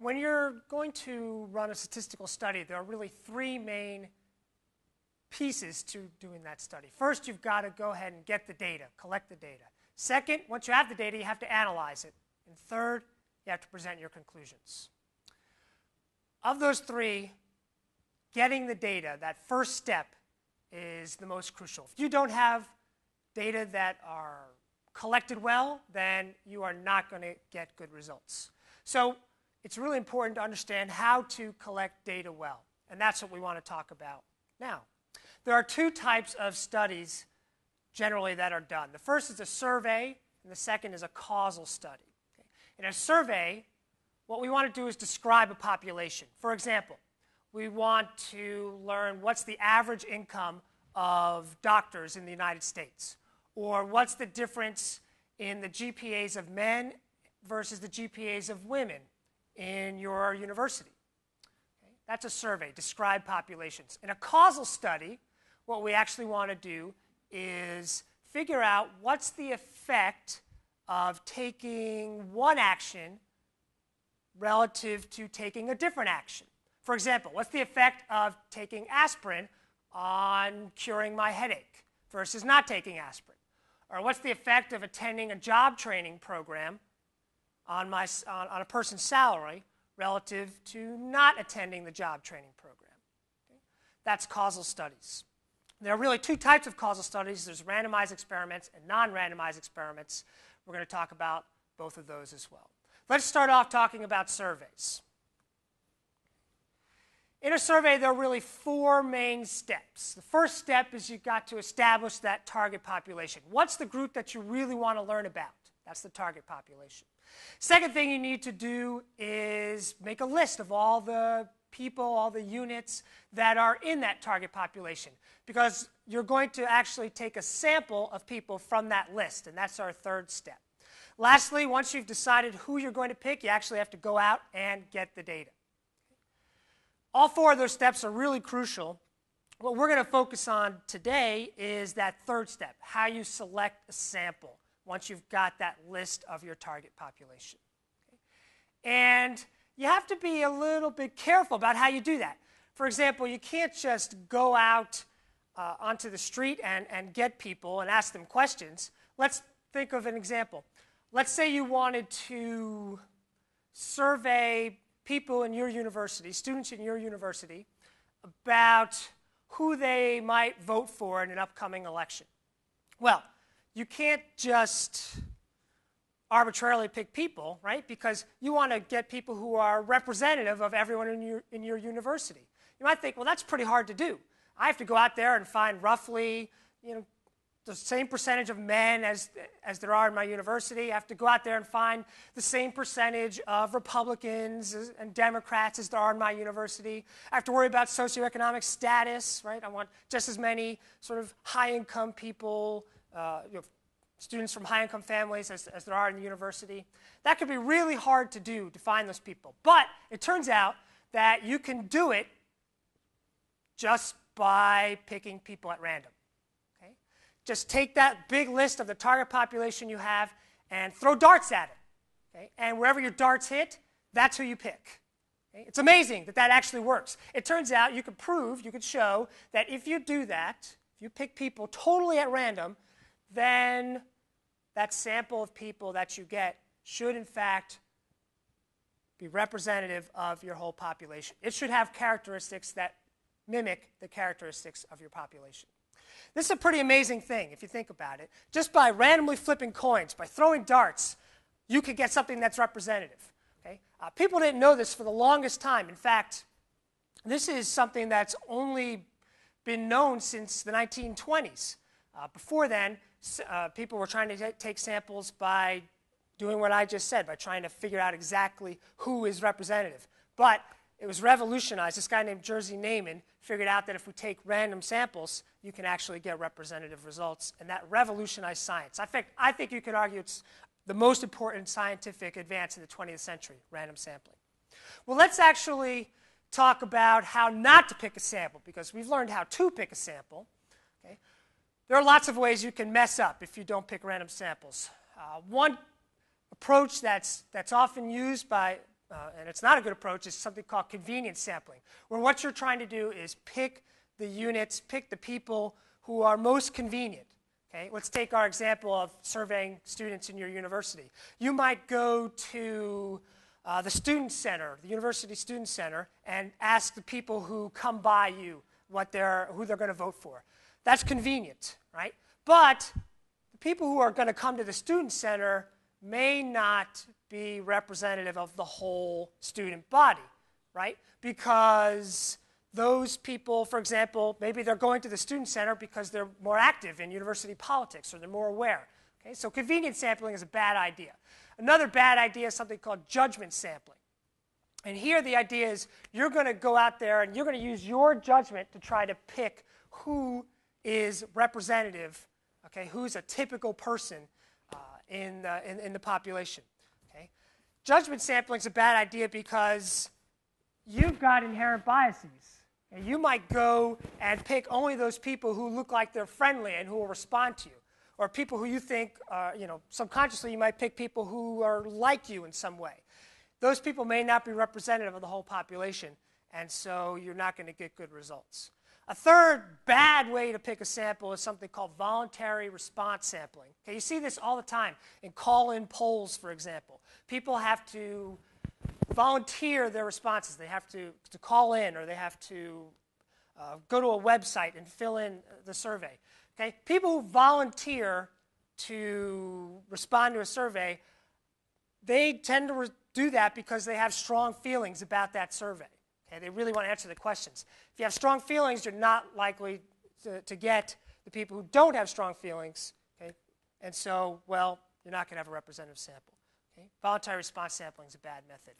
when you're going to run a statistical study, there are really three main pieces to doing that study. First, you've got to go ahead and get the data, collect the data. Second, once you have the data, you have to analyze it. And third, you have to present your conclusions. Of those three, getting the data, that first step, is the most crucial. If you don't have data that are collected well, then you are not going to get good results. So it's really important to understand how to collect data well. And that's what we want to talk about now. There are two types of studies generally that are done. The first is a survey, and the second is a causal study. In a survey, what we want to do is describe a population. For example, we want to learn what's the average income of doctors in the United States, or what's the difference in the GPAs of men versus the GPAs of women in your university. Okay? That's a survey, describe populations. In a causal study, what we actually want to do is figure out what's the effect of taking one action relative to taking a different action. For example, what's the effect of taking aspirin on curing my headache versus not taking aspirin? Or what's the effect of attending a job training program on, my, on, on a person's salary relative to not attending the job training program? Okay? That's causal studies. There are really two types of causal studies there's randomized experiments and non randomized experiments. We're going to talk about both of those as well. Let's start off talking about surveys. In a survey, there are really four main steps. The first step is you've got to establish that target population. What's the group that you really want to learn about? That's the target population. Second thing you need to do is make a list of all the people, all the units that are in that target population, because you're going to actually take a sample of people from that list, and that's our third step. Lastly, once you've decided who you're going to pick, you actually have to go out and get the data. All four of those steps are really crucial. What we're going to focus on today is that third step how you select a sample once you've got that list of your target population. Okay? And you have to be a little bit careful about how you do that. For example, you can't just go out uh, onto the street and, and get people and ask them questions. Let's think of an example. Let's say you wanted to survey people in your university, students in your university, about who they might vote for in an upcoming election. Well, you can't just arbitrarily pick people, right? Because you want to get people who are representative of everyone in your, in your university. You might think, well, that's pretty hard to do. I have to go out there and find roughly, you know, the same percentage of men as, as there are in my university. I have to go out there and find the same percentage of Republicans and Democrats as there are in my university. I have to worry about socioeconomic status, right? I want just as many sort of high income people, uh, you know, students from high income families as, as there are in the university. That could be really hard to do to find those people. But it turns out that you can do it just by picking people at random. Just take that big list of the target population you have and throw darts at it. Okay? And wherever your darts hit, that's who you pick. Okay? It's amazing that that actually works. It turns out you could prove, you could show that if you do that, if you pick people totally at random, then that sample of people that you get should, in fact, be representative of your whole population. It should have characteristics that mimic the characteristics of your population. This is a pretty amazing thing if you think about it. Just by randomly flipping coins, by throwing darts, you could get something that's representative. Okay? Uh, people didn't know this for the longest time. In fact, this is something that's only been known since the 1920s. Uh, before then, uh, people were trying to take samples by doing what I just said, by trying to figure out exactly who is representative. But it was revolutionized. This guy named Jerzy Neyman figured out that if we take random samples, you can actually get representative results, and that revolutionized science. I think, I think you could argue it's the most important scientific advance in the 20th century, random sampling. Well, let's actually talk about how not to pick a sample, because we've learned how to pick a sample. Okay? There are lots of ways you can mess up if you don't pick random samples. Uh, one approach that's, that's often used by uh, and it's not a good approach, is something called convenience sampling, where what you're trying to do is pick the units, pick the people who are most convenient. Okay, let's take our example of surveying students in your university. You might go to uh, the student center, the university student center, and ask the people who come by you what they're, who they're going to vote for. That's convenient, right? But the people who are going to come to the student center may not be representative of the whole student body, right? Because those people, for example, maybe they're going to the student center because they're more active in university politics or they're more aware. Okay? So convenience sampling is a bad idea. Another bad idea is something called judgment sampling. And here the idea is you're going to go out there and you're going to use your judgment to try to pick who is representative, okay, who's a typical person in, the, in, in the population. Okay? Judgment sampling is a bad idea because you've got inherent biases. And you might go and pick only those people who look like they're friendly and who will respond to you. Or people who you think, are, you know, subconsciously you might pick people who are like you in some way. Those people may not be representative of the whole population, and so you're not going to get good results. A third bad way to pick a sample is something called voluntary response sampling. Okay, you see this all the time in call in polls, for example. People have to volunteer their responses. They have to, to call in or they have to uh, go to a website and fill in the survey. Okay? People who volunteer to respond to a survey, they tend to do that because they have strong feelings about that survey. Okay? They really want to answer the questions. If you have strong feelings, you're not likely to, to get the people who don't have strong feelings. Okay? And so, well, you're not going to have a representative sample. Okay? Voluntary response sampling is a bad method.